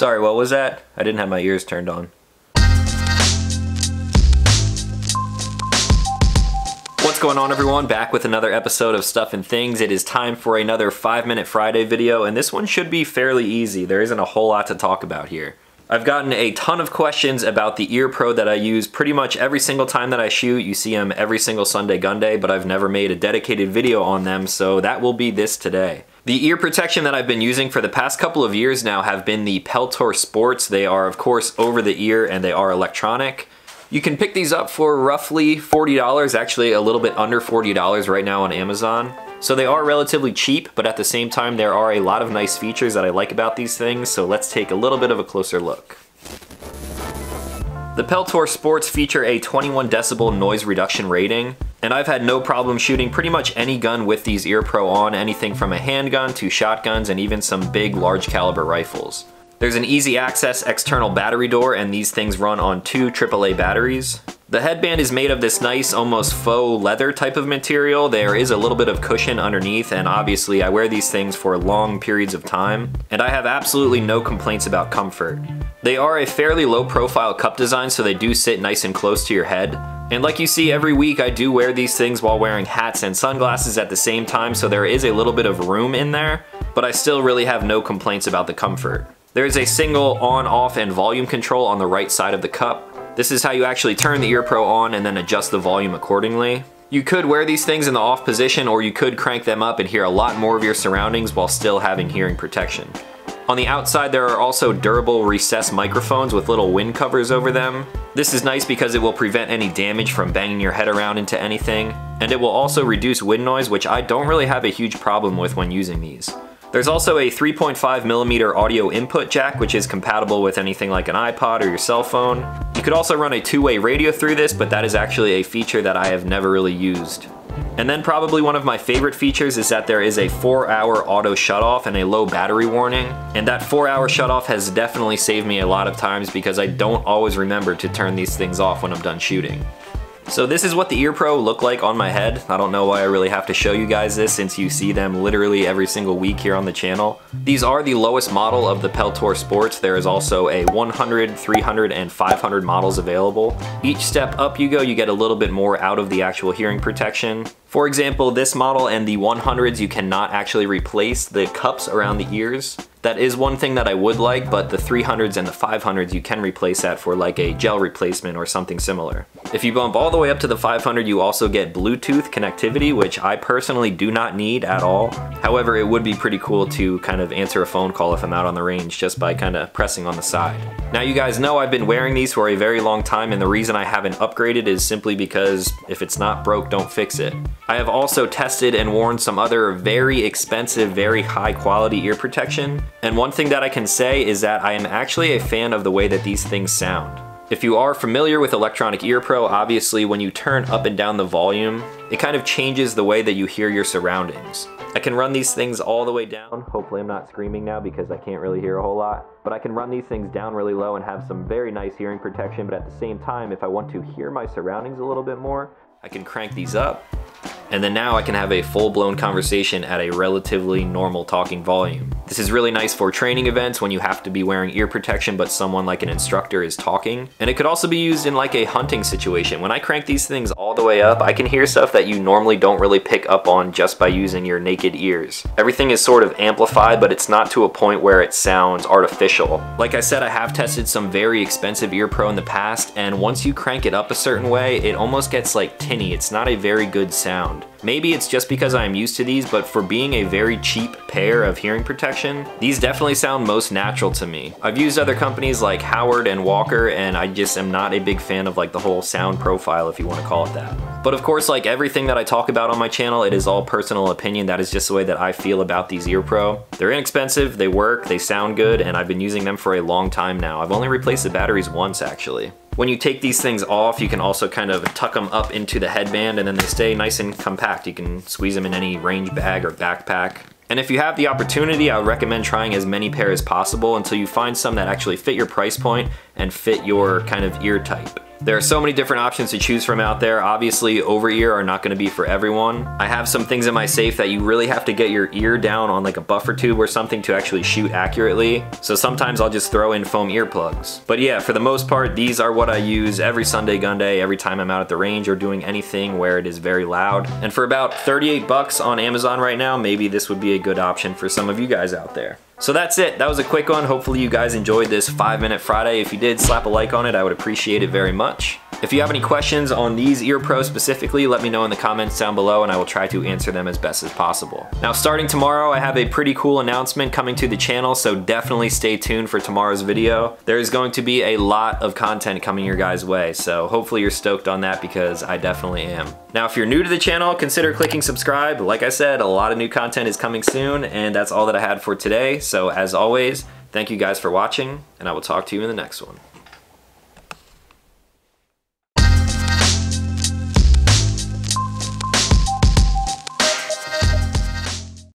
Sorry, what was that? I didn't have my ears turned on. What's going on everyone? Back with another episode of Stuff and Things. It is time for another 5 Minute Friday video and this one should be fairly easy. There isn't a whole lot to talk about here. I've gotten a ton of questions about the Ear Pro that I use pretty much every single time that I shoot. You see them every single Sunday gun day, but I've never made a dedicated video on them, so that will be this today. The ear protection that I've been using for the past couple of years now have been the Peltor Sports. They are of course over the ear and they are electronic. You can pick these up for roughly $40, actually a little bit under $40 right now on Amazon. So they are relatively cheap, but at the same time there are a lot of nice features that I like about these things, so let's take a little bit of a closer look. The Peltor Sports feature a 21 decibel noise reduction rating, and I've had no problem shooting pretty much any gun with these Ear Pro on, anything from a handgun to shotguns and even some big large caliber rifles. There's an easy access external battery door and these things run on two AAA batteries. The headband is made of this nice, almost faux leather type of material. There is a little bit of cushion underneath, and obviously I wear these things for long periods of time, and I have absolutely no complaints about comfort. They are a fairly low profile cup design, so they do sit nice and close to your head. And like you see every week, I do wear these things while wearing hats and sunglasses at the same time, so there is a little bit of room in there, but I still really have no complaints about the comfort. There is a single on, off, and volume control on the right side of the cup, this is how you actually turn the ear pro on and then adjust the volume accordingly. You could wear these things in the off position or you could crank them up and hear a lot more of your surroundings while still having hearing protection. On the outside there are also durable recessed microphones with little wind covers over them. This is nice because it will prevent any damage from banging your head around into anything, and it will also reduce wind noise which I don't really have a huge problem with when using these. There's also a 3.5 millimeter audio input jack, which is compatible with anything like an iPod or your cell phone. You could also run a two-way radio through this, but that is actually a feature that I have never really used. And then probably one of my favorite features is that there is a 4 hour auto shutoff and a low battery warning. And that 4 hour shutoff has definitely saved me a lot of times because I don't always remember to turn these things off when I'm done shooting. So this is what the Ear Pro look like on my head. I don't know why I really have to show you guys this since you see them literally every single week here on the channel. These are the lowest model of the Peltor Sports. There is also a 100, 300, and 500 models available. Each step up you go, you get a little bit more out of the actual hearing protection. For example, this model and the 100s, you cannot actually replace the cups around the ears. That is one thing that I would like, but the 300s and the 500s, you can replace that for like a gel replacement or something similar. If you bump all the way up to the 500, you also get Bluetooth connectivity, which I personally do not need at all. However, it would be pretty cool to kind of answer a phone call if I'm out on the range just by kind of pressing on the side. Now you guys know I've been wearing these for a very long time and the reason I haven't upgraded is simply because if it's not broke, don't fix it. I have also tested and worn some other very expensive, very high quality ear protection and one thing that I can say is that I am actually a fan of the way that these things sound. If you are familiar with Electronic Ear Pro, obviously when you turn up and down the volume, it kind of changes the way that you hear your surroundings. I can run these things all the way down. Hopefully I'm not screaming now because I can't really hear a whole lot. But I can run these things down really low and have some very nice hearing protection. But at the same time, if I want to hear my surroundings a little bit more, I can crank these up and then now I can have a full-blown conversation at a relatively normal talking volume. This is really nice for training events when you have to be wearing ear protection but someone like an instructor is talking. And it could also be used in like a hunting situation. When I crank these things all the way up, I can hear stuff that you normally don't really pick up on just by using your naked ears. Everything is sort of amplified, but it's not to a point where it sounds artificial. Like I said, I have tested some very expensive ear pro in the past, and once you crank it up a certain way, it almost gets like tinny. It's not a very good sound. Maybe it's just because I'm used to these, but for being a very cheap pair of hearing protection, these definitely sound most natural to me. I've used other companies like Howard and Walker, and I just am not a big fan of like the whole sound profile, if you want to call it that. But of course, like everything that I talk about on my channel, it is all personal opinion. That is just the way that I feel about these Ear Pro. They're inexpensive, they work, they sound good, and I've been using them for a long time now. I've only replaced the batteries once actually. When you take these things off, you can also kind of tuck them up into the headband and then they stay nice and compact. You can squeeze them in any range bag or backpack. And if you have the opportunity, I would recommend trying as many pairs as possible until you find some that actually fit your price point and fit your kind of ear type. There are so many different options to choose from out there. Obviously, over ear are not gonna be for everyone. I have some things in my safe that you really have to get your ear down on like a buffer tube or something to actually shoot accurately. So sometimes I'll just throw in foam earplugs. But yeah, for the most part, these are what I use every Sunday gun day, every time I'm out at the range or doing anything where it is very loud. And for about 38 bucks on Amazon right now, maybe this would be a good option for some of you guys out there. So that's it. That was a quick one. Hopefully you guys enjoyed this five minute Friday. If you did, slap a like on it. I would appreciate it very much. If you have any questions on these ear pros specifically, let me know in the comments down below and I will try to answer them as best as possible. Now starting tomorrow, I have a pretty cool announcement coming to the channel, so definitely stay tuned for tomorrow's video. There is going to be a lot of content coming your guys' way, so hopefully you're stoked on that because I definitely am. Now if you're new to the channel, consider clicking subscribe. Like I said, a lot of new content is coming soon and that's all that I had for today. So as always, thank you guys for watching and I will talk to you in the next one.